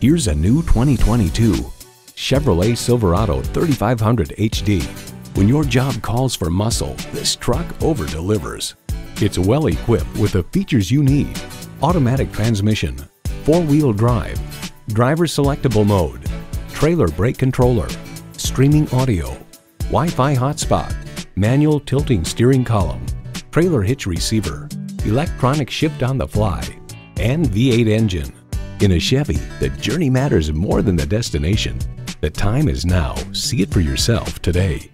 Here's a new 2022 Chevrolet Silverado 3500 HD. When your job calls for muscle, this truck over-delivers. It's well equipped with the features you need. Automatic transmission, four-wheel drive, driver selectable mode, trailer brake controller, streaming audio, Wi-Fi hotspot, manual tilting steering column, trailer hitch receiver, electronic shift on the fly, and V8 engine. In a Chevy, the journey matters more than the destination. The time is now. See it for yourself today.